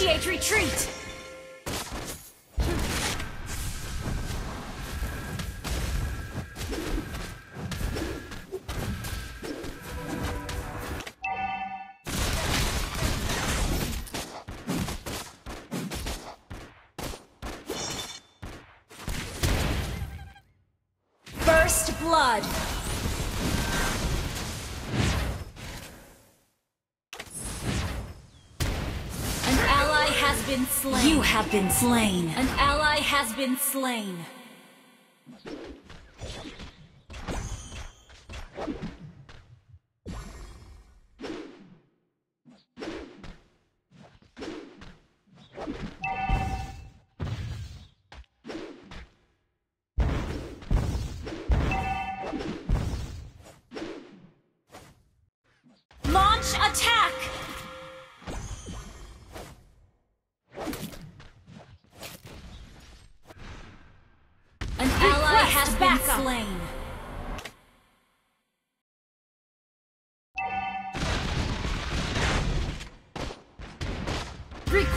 Initiate retreat! First Blood! Been slain. You have been slain. An ally has been slain.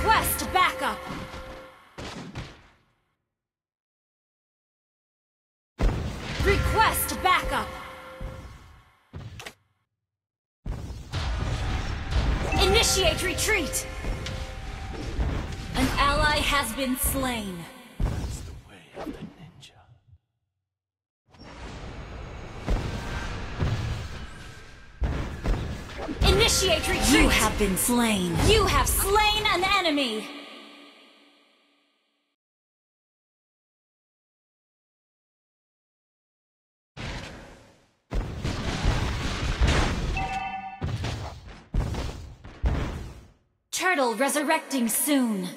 Request backup. Request backup. Initiate retreat. An ally has been slain. Initiate retreat! You have been slain. You have slain an enemy! Turtle resurrecting soon.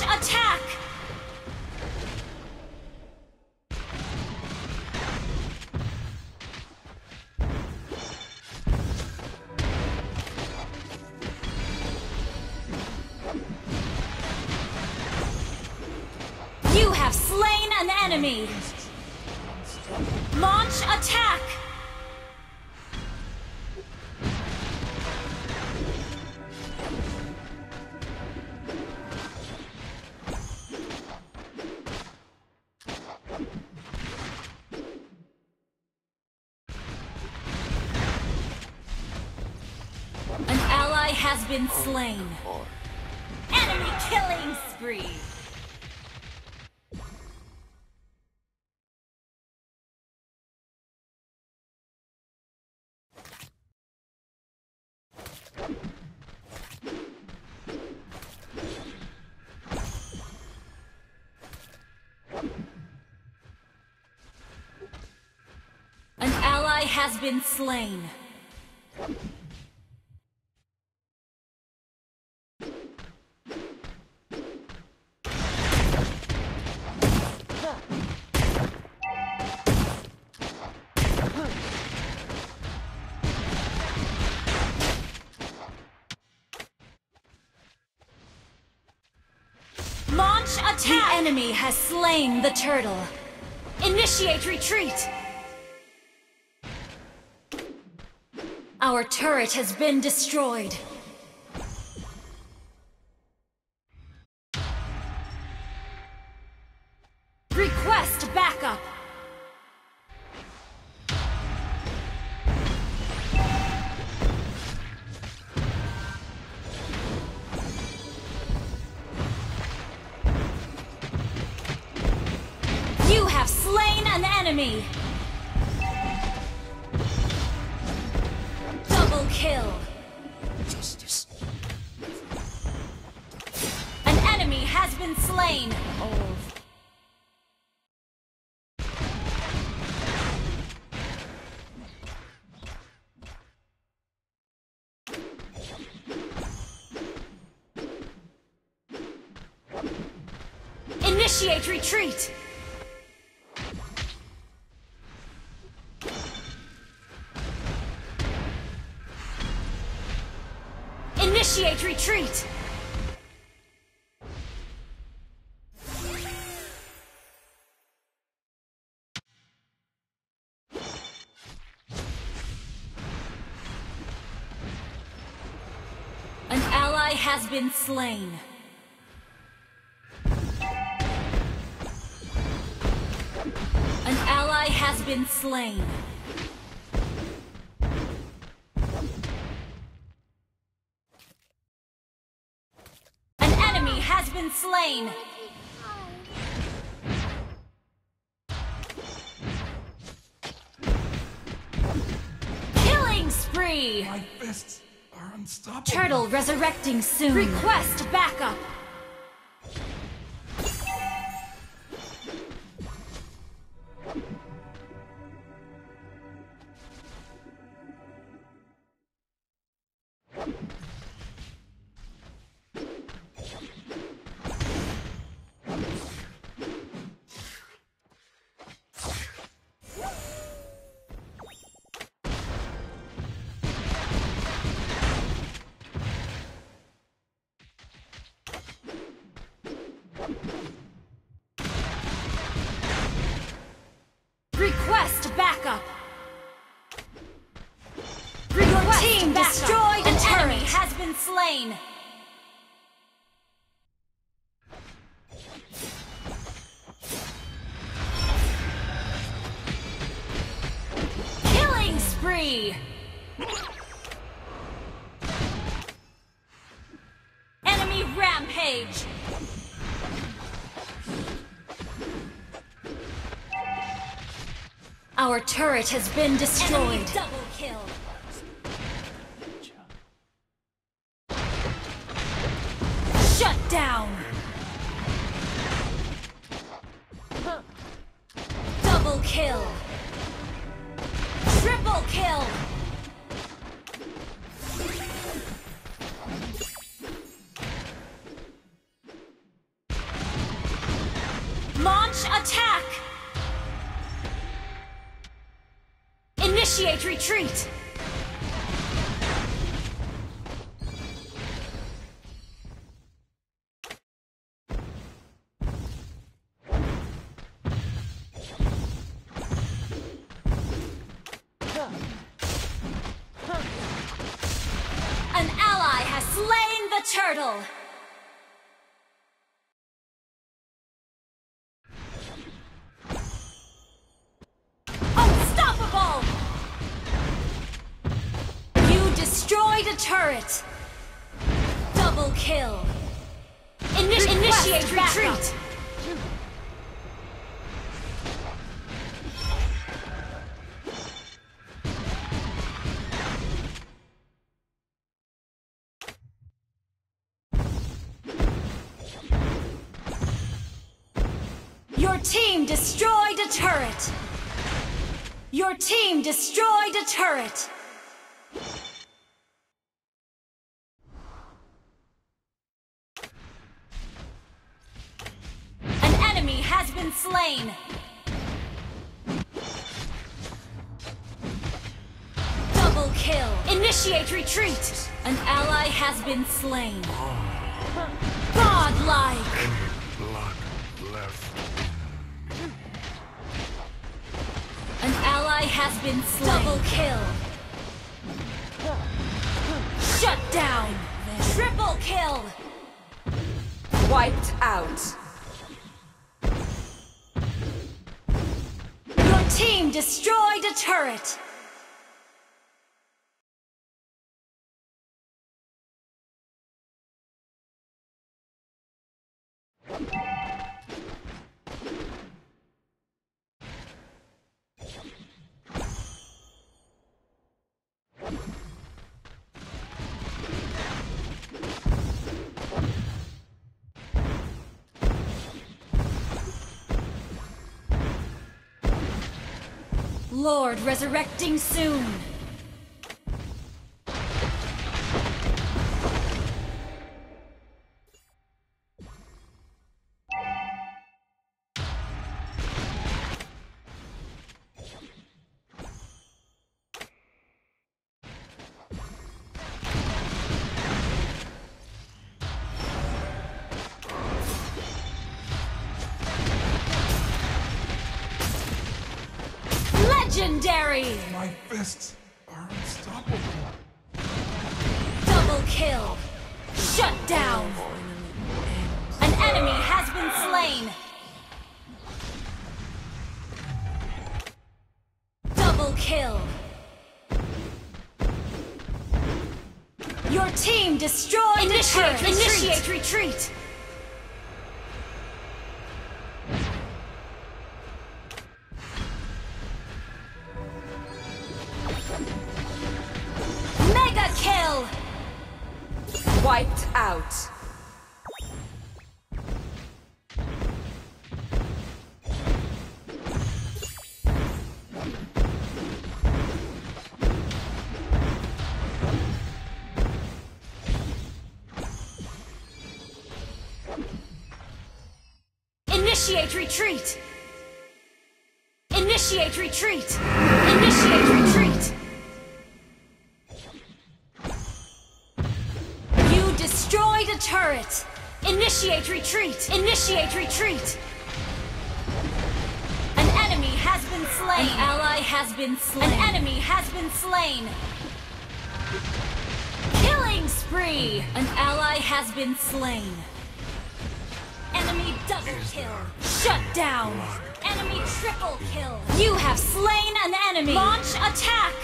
Launch attack! You have slain an enemy! Launch attack! Slain. Or Enemy killing spree! An ally has been slain. Enemy has slain the turtle. Initiate retreat! Our turret has been destroyed. Request backup! Enemy! Double kill! Justice. An enemy has been slain! Initiate retreat! Initiate retreat! An ally has been slain. An ally has been slain. An enemy has been slain. Killing spree. My fists are unstoppable. Turtle resurrecting soon. Request backup. Request backup. Request team backup. destroyed An an enemy enemy has been slain. Killing spree. Enemy rampage. Our turret has been destroyed. Enemy double kill. Shut down! Double kill! Triple kill! Launch attack! Initiate retreat! An ally has slain the turtle! Retreat! Your team destroyed a turret! Your team destroyed a turret! Kill! Initiate retreat! An ally has been slain. Godlike! Blood left. An ally has been slain. Double kill. Shut down. Triple kill. Wiped out. Your team destroyed a turret. Lord resurrecting soon. Legendary! My fists are unstoppable. Double kill! Shut down! An enemy has been slain! Double kill! Your team destroyed Initiate the turret! Initiate retreat! Initiate retreat! Initiate retreat! Initiate retreat! You destroyed a turret! Initiate retreat! Initiate retreat! An enemy has been slain! An ally has been slain! An enemy has been slain! Killing spree! An ally has been slain! Enemy double kill! Shut down! Enemy triple kill! You have slain an enemy! Launch attack!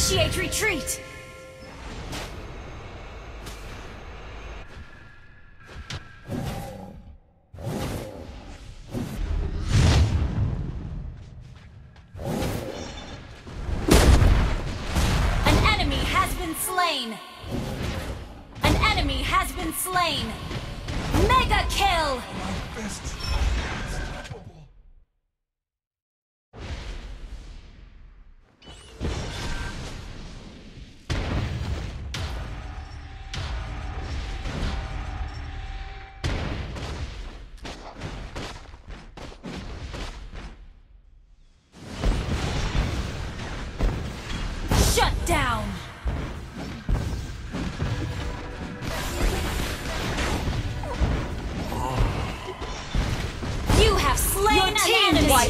Initiate retreat!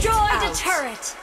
Destroyed out. a turret!